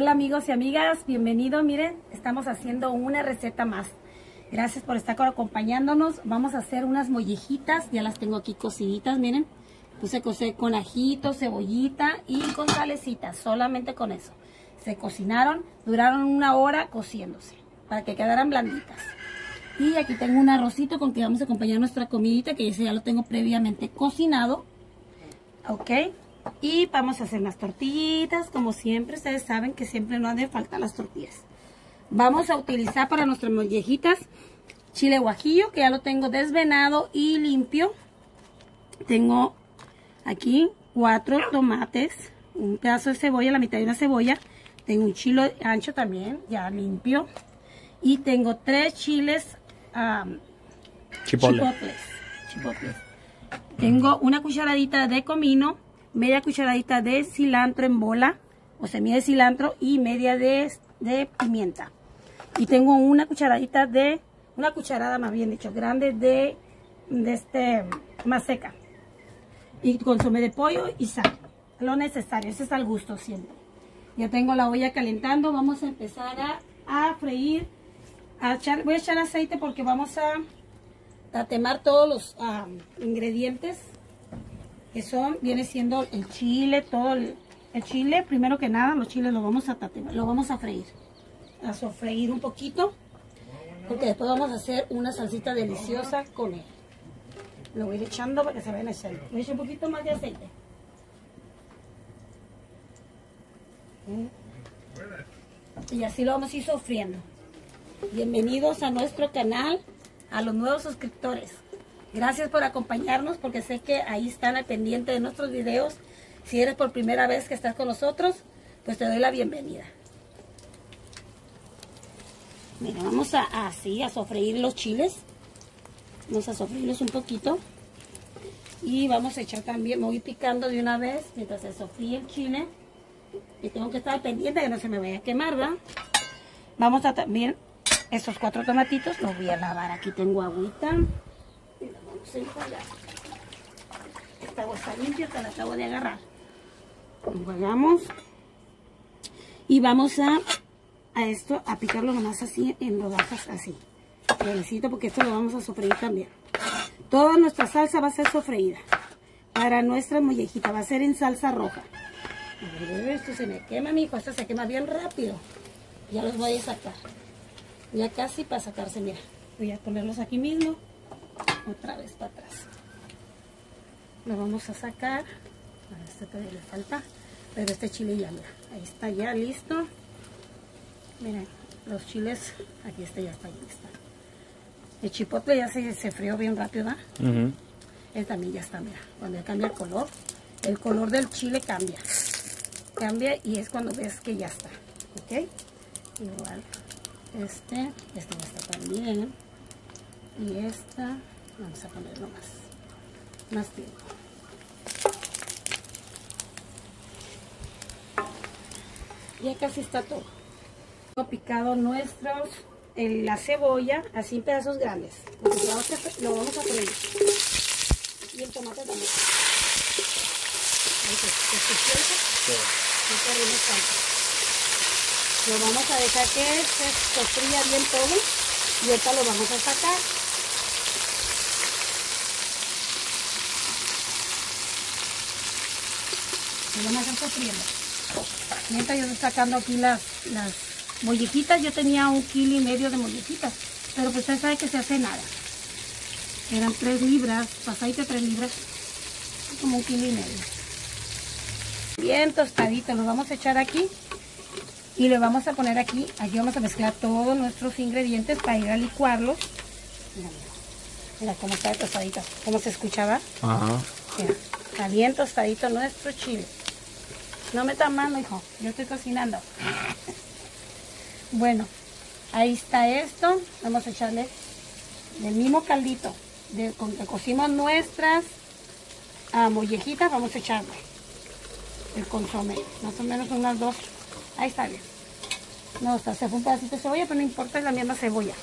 Hola amigos y amigas, bienvenidos. Miren, estamos haciendo una receta más. Gracias por estar acompañándonos. Vamos a hacer unas mollejitas, ya las tengo aquí cociditas, miren. Puse con ajito, cebollita y con salecita, solamente con eso. Se cocinaron, duraron una hora cociéndose, para que quedaran blanditas. Y aquí tengo un arrocito con que vamos a acompañar nuestra comidita, que ese ya lo tengo previamente cocinado. Ok. Y vamos a hacer las tortillitas, como siempre, ustedes saben que siempre no hace falta las tortillas. Vamos a utilizar para nuestras mollejitas chile guajillo, que ya lo tengo desvenado y limpio. Tengo aquí cuatro tomates, un pedazo de cebolla, la mitad de una cebolla. Tengo un chile ancho también, ya limpio. Y tengo tres chiles chipotles. chipotles. Tengo una cucharadita de comino, media cucharadita de cilantro en bola, o semilla de cilantro y media de, de pimienta. Y tengo una cucharadita de, una cucharada más bien dicho, grande de, de este, más seca. Y consomé de pollo y sal. Lo necesario, ese es al gusto siempre. Ya tengo la olla calentando, vamos a empezar a, a freír. A voy a echar aceite porque vamos a tatemar todos los ingredientes que son, viene siendo el chile, todo el, chile, primero que nada los chiles los vamos a tatemar, lo vamos a freír, a sofreír un poquito, porque después vamos a hacer una salsita deliciosa con él. Lo voy a ir echando para que se vea el aceite. Voy a echar un poquito más de aceite. Y así lo vamos a ir sofriendo. Bienvenidos a nuestro canal a los nuevos suscriptores. Gracias por acompañarnos porque sé que ahí están al pendiente de nuestros videos. Si eres por primera vez que estás con nosotros, pues te doy la bienvenida. Mira, vamos a así a sofreír los chiles. Vamos a sofreírlos un poquito. Y vamos a echar también, me voy picando de una vez mientras se sofríe el chile. Y tengo que estar pendiente que no se me vaya a quemar, ¿verdad? Vamos a también estos cuatro tomatitos los voy a lavar. Aquí tengo agüita. Y la vamos a enjuagar. Esta está limpia, te la acabo de agarrar. Enjuagamos. Y vamos a, a esto, a picarlo nomás así, en rodajas así. Necesito porque esto lo vamos a sofreír también. Toda nuestra salsa va a ser sofreída. Para nuestra mollejita va a ser en salsa roja. Esto se me quema, mi hijo. Esto se quema bien rápido. Ya los voy a sacar. Ya casi para sacarse, mira. Voy a ponerlos aquí mismo. Otra vez para atrás. Lo vamos a sacar. A este todavía le falta. Pero este chile ya, mira. Ahí está ya listo. Miren, los chiles. Aquí está, ya está, listo. El chipotle ya se, se frió bien rápido, ¿verdad? Él también ya está, mira. Cuando ya cambia el color, el color del chile cambia. Cambia y es cuando ves que ya está. ¿Ok? Igual este, este ya está también. Y esta, vamos a ponerlo más, más tiempo. Ya casi está todo. Picado nuestros, en la cebolla, así en pedazos grandes. Lo vamos a freír. Y el tomate también. Lo vamos a dejar que se sofría bien todo y ahorita lo vamos a sacar. Vamos a. Mientras yo estoy sacando aquí las, las mollejitas, yo tenía un kilo y medio de mollejitas, pero pues usted sabe que se hace nada. Eran tres libras, pasadito tres libras, como un kilo y medio. Bien tostadito, lo vamos a echar aquí y le vamos a poner aquí, aquí vamos a mezclar todos nuestros ingredientes para ir a licuarlos. Mira, mira, cómo está tostadito, cómo se escuchaba. Ajá. Mira, está bien tostadito nuestro chile. No me tan mano, hijo, yo estoy cocinando. Bueno, ahí está esto. Vamos a echarle del mismo caldito de, con que cocimos nuestras ah, mollejitas, vamos a echarle el consomé, más o menos unas dos. Ahí está bien. No, está, se fue un pedacito de cebolla, pero no importa, es la misma cebolla.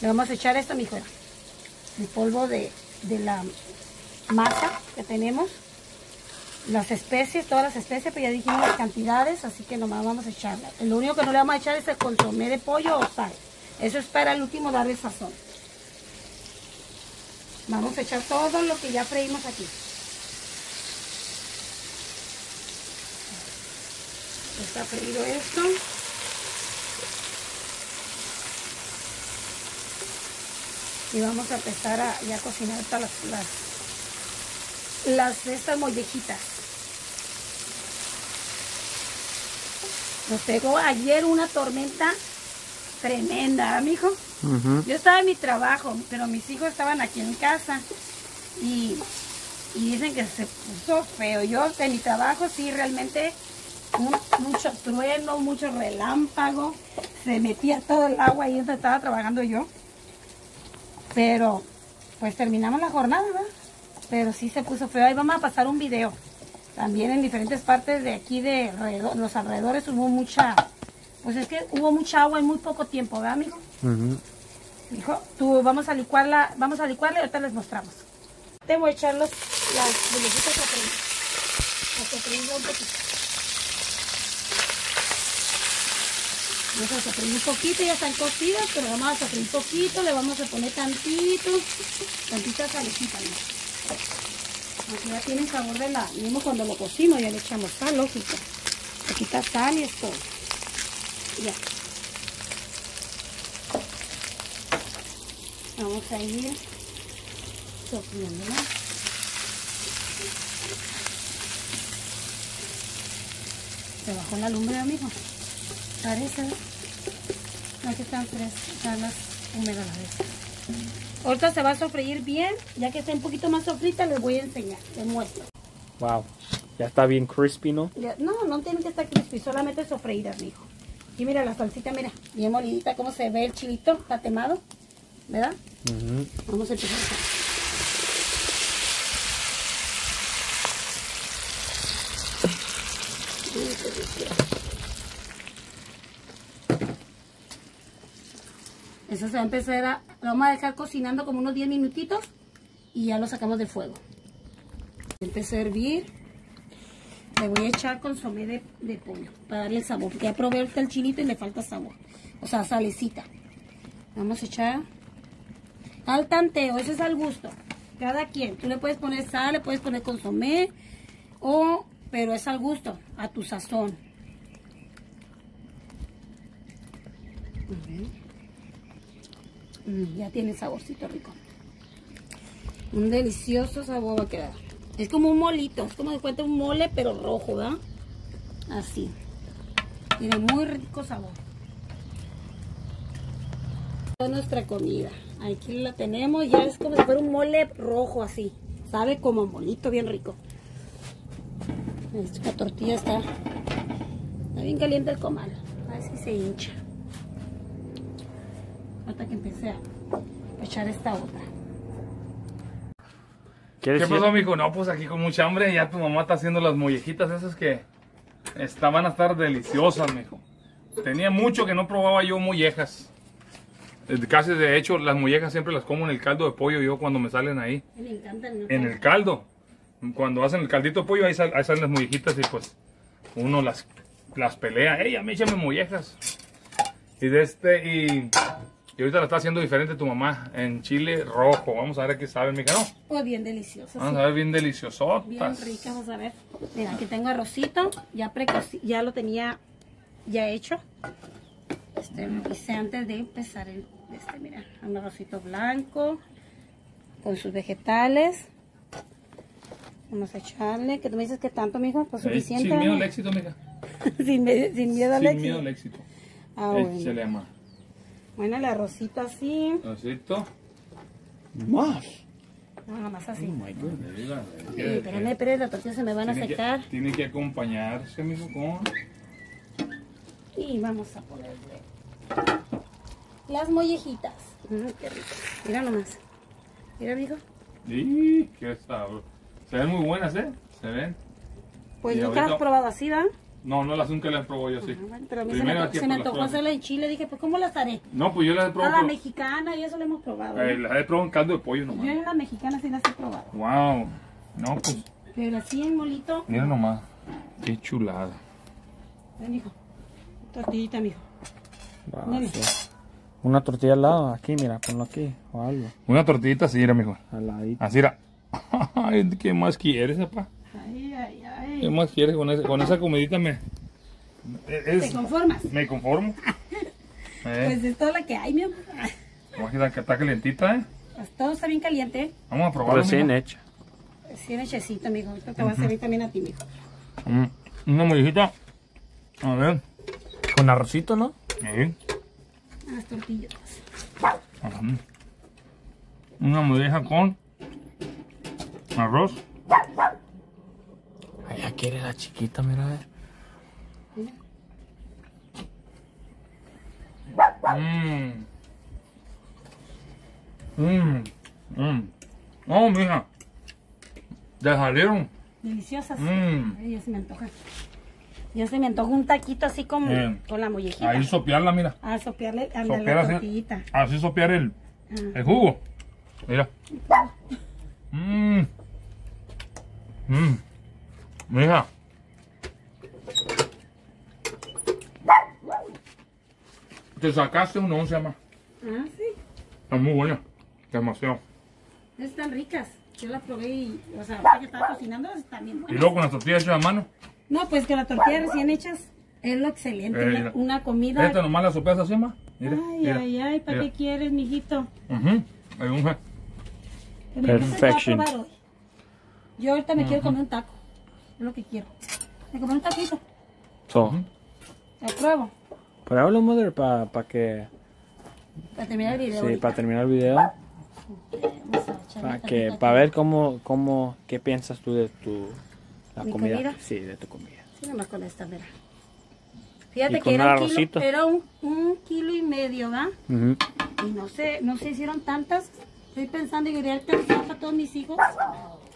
Le vamos a echar esto, mi hijo. El polvo de, la masa que tenemos. Las especies, todas las especies, pero ya dijimos las cantidades, así que nomás vamos a echarla. Lo único que no le vamos a echar es el consomé de pollo o sal. Eso es para el último darle sazón. Vamos a echar todo lo que ya freímos aquí. Está freído esto. Y vamos a empezar a ya cocinar todas las, estas mollejitas. Nos pegó ayer una tormenta tremenda, ¿eh, mijo? Yo estaba en mi trabajo, pero mis hijos estaban aquí en casa y, y dicen que se puso feo. Yo en mi trabajo sí realmente mu- mucho trueno, mucho relámpago, se metía todo el agua ahí donde estaba trabajando yo. Pero pues terminamos la jornada, ¿verdad? Pero sí se puso feo. Ahí vamos a pasar un video. También en diferentes partes de aquí de alrededor- los alrededores hubo mucha, pues es que hubo mucha agua en muy poco tiempo, ¿verdad, amigo? Dijo, tú vamos a licuarla, vamos a licuarla y ahorita les mostramos. Te voy a echar los, las mollejitas a freír. A sofreírla un poquito. Vamos a sofreír un poquito, ya están cocidas, pero vamos a sofreír un poquito, le vamos a poner tantito, tantita salecita, ¿no? Aquí ya tiene sabor de la, mismo cuando lo cocino ya le echamos sal, lógico. Poquita sal y esto. Ya. Vamos a ir sofriéndola. Se bajó la lumbre, amigo. Parece. No que están frescas, están las húmedas. Ahorita se va a sofreír bien. Ya que está un poquito más sofrita, les voy a enseñar. Les muestro. Wow. Ya está bien crispy, ¿no? No, no tienen que estar crispy, solamente sofreídas, mijo. Y mira la salsita, mira, bien molidita, cómo se ve el chilito tatemado, ¿verdad? Ujú. Vamos a empezar. acá. Uy, qué rico. Va a empezar a... Lo vamos a dejar cocinando como unos 10 minutitos y ya lo sacamos del fuego. Empecé a hervir. Le voy a echar consomé de, de pollo para darle sabor. Porque ya probé el chilito y le falta sabor. O sea, salecita. Vamos a echar al tanteo, eso es al gusto. Cada quien. Tú le puedes poner sal, le puedes poner consomé, o, pero es al gusto, a tu sazón. A ver. Mm, ya tiene saborcito rico. Un delicioso sabor va a quedar. Es como un molito, es como de cuenta un mole, pero rojo, ¿verdad? Así. Tiene muy rico sabor. Es nuestra comida. Aquí la tenemos, ya es como si fuera un mole rojo así. Sabe como molito, bien rico. Esta tortilla está, está bien caliente el comal. A ver si se hincha. Que empecé a echar esta otra. ¿Qué, pasó, mijo? No, pues aquí con mucha hambre. Ya tu mamá está haciendo las mollejitas esas que esta- van a estar deliciosas, mijo. Tenía mucho que no probaba yo mollejas. Eh, Casi de hecho, las mollejas siempre las como en el caldo de pollo yo cuando me salen ahí. Me encantan. ¿no? En el caldo. Cuando hacen el caldito de pollo, ahí, sal- ahí salen las mollejitas y pues uno las, las pelea. ¡Ey, a mí échame mollejas! Y de este, y, y ahorita la está haciendo diferente tu mamá en chile rojo. Vamos a ver qué sabe, mija. No, Oh, bien delicioso. vamos sí. a ver bien deliciosotas. Bien rica, vamos a ver. Mira, aquí tengo arrocito, ya ya lo tenía ya hecho. Este lo hice antes de empezar el, este, mira, un arrocito blanco con sus vegetales. Vamos a echarle, que tú me dices que tanto, mijo, pues suficiente. Sin miedo al éxito, mija. sin, sin miedo al Sin éxito. miedo al éxito. Ah, bueno. Échale, mamá. Bueno, el arrocito así, Asito. Más. nada más así. Oh my goodness. Sí, espérame, espérame, las tortillas se me van a que- secar. Tiene que acompañarse, mijo, con... Y vamos a ponerle las mollejitas. Mm, qué rico. Mira nomás. Mira, amigo. ¡Y qué sabor! Se ven muy buenas, ¿eh? Se ven. Pues Y nunca las ahorita- has probado así, ¿verdad? No, no las nunca las probó yo así. Bueno, pero a mí se me, se antojó hacerla en Chile. Dije, pues, ¿cómo las haré? No, pues yo las he A probado. la pero- mexicana, y eso lo hemos probado. eh, ¿no? las he probado en caldo de pollo Yo nomás. en la mexicana sí las he probado. Wow. No, pues Pero así en molito. Mira nomás. Qué chulada. Ven, mijo. Tortillita, mijo. Wow, sí. Una tortilla al lado, aquí, mira, ponlo aquí, o algo, Una tortillita así, mira, mijo. al ladito. Así era. Ay, ¿Qué más quieres, papá? Ay, ay, ¿Qué más quieres con, ese- con esa comidita? Me, ¿Te es, conformas? me conformo. Eh, Pues es todo lo que hay, mi amor. quitar que está calientita, ¿eh? Pues todo está bien caliente. ¿eh? Vamos a probarlo. Recién mijo. hecha. Sí, hechecito, mijo. Ahorita te va a servir también a ti, mijo. Mm, Una mollejita. A ver. Con arrocito, ¿no? Ahí. Las tortillas. Ajá. Una molleja con arroz. Allá quiere la chiquita, mira. Mmm. Mmm. Mmm. Oh, mija. Ya salieron. Deliciosas. Mmm. Ay, ya se me antoja. Ya se me antoja un taquito así como Bien. con la mollejita. Ahí sopearla, mira. A sopearle a Sopear la así. tortillita. Así sopear el, Ah. el jugo. Mira. Mmm. Mmm. Mija. Te sacaste un once más. Ah, sí. Está muy buena. Demasiado. Están ricas. Yo las probé y, o sea, ahorita que estaba cocinando, están bien Y luego con las tortillas hechas a mano. No, pues que las tortillas recién hechas es lo excelente. Eh, una, una comida. Esta nomás la sopeas así más. Mira, ay, mira, ay, ay, ¿para mira. qué quieres, mijito? Ujú. Hay un Perfection. Yo ahorita me quiero comer un taco. Es lo que quiero. Me comer un taquito. So, Lo pruebo. pruébalo, mother, para que, Para terminar el video. sí, ahorita. para terminar el video, para que, para ver cómo, cómo, qué piensas tú de tu, la ¿Mi comida. comida? Sí, de tu comida. Sí, nomás con esta, mira. Fíjate que era, un kilo, era un, un kilo y medio, ¿va? Ujú. Y no sé, no se hicieron tantas. Estoy pensando en quería alcanzar para todos mis hijos.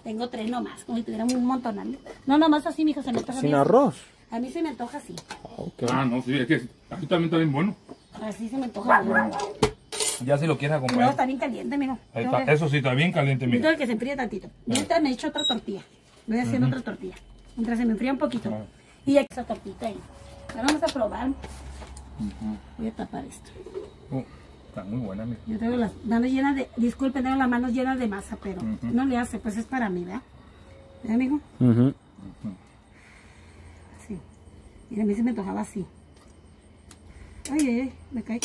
Tengo tres nomás, como si tuviéramos un montón. No, nomás así, mijo, se me antoja. Sin bien. arroz. A mí se me antoja así. Ah, no, sí, es que aquí también está bien bueno. Así se me antoja. bien. Ya si lo quieres acompañar. está bien caliente, mijo. Tengo está. que- Eso sí, está bien caliente, Necesito mira. que se enfríe tantito. Y ahorita me echo otra tortilla. Voy haciendo otra tortilla. Mientras se me enfría un poquito. Ah. Y aquí esa tortita ahí. Ahora vamos a probar. Voy a tapar esto. Uh, está muy buena, mira. Yo tengo las manos llenas de, disculpen, tengo las manos llenas de masa, pero no le hace, pues es para mí, ¿verdad? ¿Verdad, amigo? Ujú. Sí. Mira, a mí se me antojaba así. Ay, ay, ay, me cae.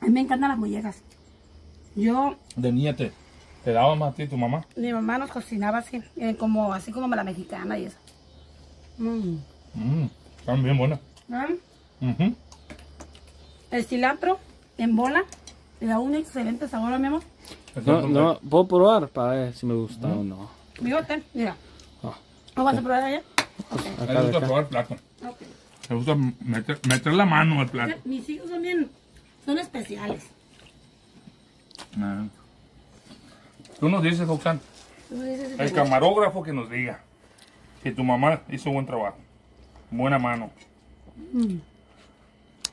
A mí me encantan las mollejas. Yo, De niña te, te daba más a ti tu mamá. mi mamá nos cocinaba así, eh, como, así como la mexicana y eso. Mm. Mmm, están bien buenas. ¿verdad? Ujú. El cilantro en bola le da un excelente sabor a mi amor. No, no, puedo probar para ver si me gusta o no. Bigote, mira. Ah, ¿No vas a probar allá? Acá, le gusta acá. probar el plato. Ok. Le gusta meter, meter la mano al plato. Mis hijos también son especiales. Ah. Tú nos dices, Roxanne, Tú me dices si el camarógrafo que nos diga que tu mamá hizo buen trabajo. Buena mano. Mm.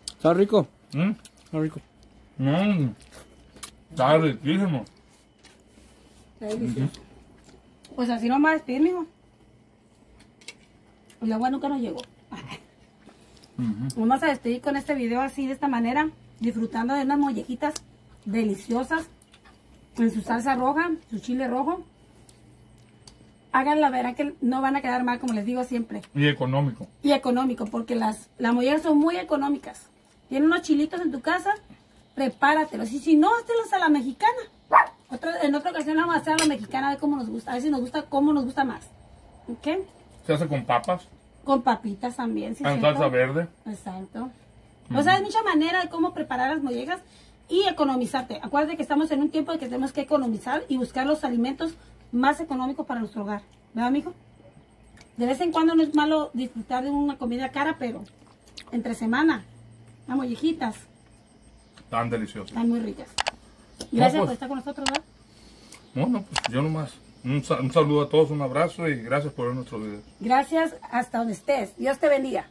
Está rico, ¿Mm? está rico. Mm. Está riquísimo. Está delicioso. Pues así no más despedir, mijo. El agua nunca nos llegó. Ujú. Vamos a despedir con este video así de esta manera, disfrutando de unas mollejitas deliciosas en su salsa roja, su chile rojo. Háganla, verán que no van a quedar mal, como les digo siempre. Y económico. Y económico, porque las, las son muy económicas. Tienes unos chilitos en tu casa, prepáratelos. Y si no, hazlos a la mexicana. Otra, en otra ocasión vamos a hacer a la mexicana a ver cómo nos gusta, a ver si nos gusta, cómo nos gusta más. ¿Ok? Se hace con papas, Con papitas también, ¿sí? en salsa verde. Exacto. O sea, hay mucha manera de cómo preparar las mollejas y economizarte. Acuérdate que estamos en un tiempo de que tenemos que economizar y buscar los alimentos más económicos para nuestro hogar. ¿Verdad, amigo? De vez en cuando no es malo disfrutar de una comida cara, pero entre semana, las mollejitas Tan delicioso. están muy ricas. Gracias pues. por estar con nosotros, ¿verdad? Bueno, pues yo nomás. Un, un saludo a todos, un abrazo y gracias por ver nuestro video. Gracias hasta donde estés. Dios te bendiga.